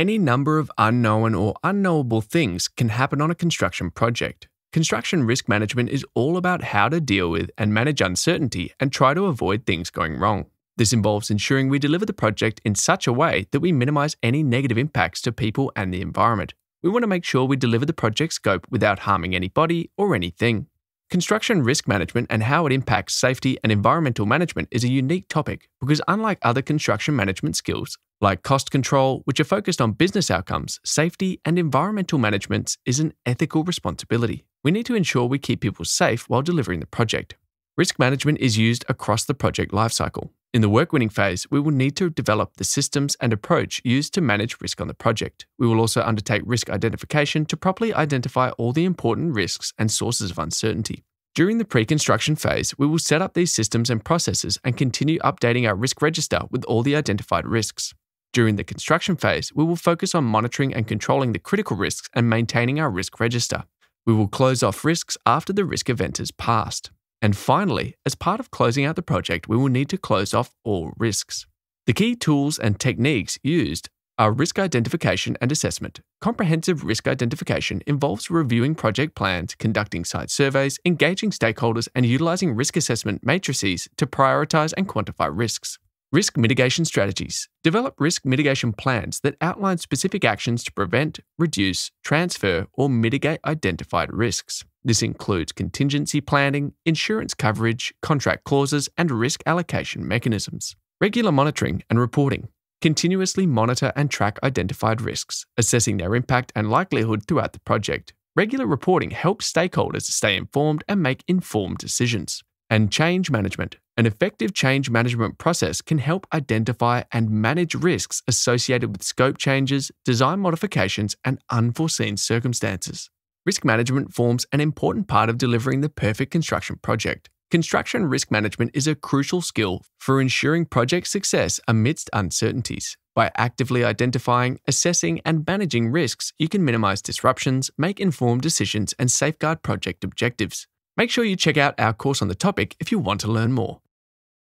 Any number of unknown or unknowable things can happen on a construction project. Construction risk management is all about how to deal with and manage uncertainty and try to avoid things going wrong. This involves ensuring we deliver the project in such a way that we minimize any negative impacts to people and the environment. We want to make sure we deliver the project scope without harming anybody or anything. Construction risk management and how it impacts safety and environmental management is a unique topic because, unlike other construction management skills, like cost control, which are focused on business outcomes, safety and environmental management is an ethical responsibility. We need to ensure we keep people safe while delivering the project. Risk management is used across the project lifecycle. In the work winning phase, we will need to develop the systems and approach used to manage risk on the project. We will also undertake risk identification to properly identify all the important risks and sources of uncertainty. During the pre construction phase, we will set up these systems and processes and continue updating our risk register with all the identified risks. During the construction phase, we will focus on monitoring and controlling the critical risks and maintaining our risk register. We will close off risks after the risk event has passed. And finally, as part of closing out the project, we will need to close off all risks. The key tools and techniques used are risk identification and assessment. Comprehensive risk identification involves reviewing project plans, conducting site surveys, engaging stakeholders, and utilizing risk assessment matrices to prioritize and quantify risks. Risk mitigation strategies. Develop risk mitigation plans that outline specific actions to prevent, reduce, transfer, or mitigate identified risks. This includes contingency planning, insurance coverage, contract clauses, and risk allocation mechanisms. Regular monitoring and reporting. Continuously monitor and track identified risks, assessing their impact and likelihood throughout the project. Regular reporting helps stakeholders stay informed and make informed decisions. And change management. An effective change management process can help identify and manage risks associated with scope changes, design modifications, and unforeseen circumstances. Risk management forms an important part of delivering the perfect construction project. Construction risk management is a crucial skill for ensuring project success amidst uncertainties. By actively identifying, assessing, and managing risks, you can minimize disruptions, make informed decisions, and safeguard project objectives. Make sure you check out our course on the topic if you want to learn more.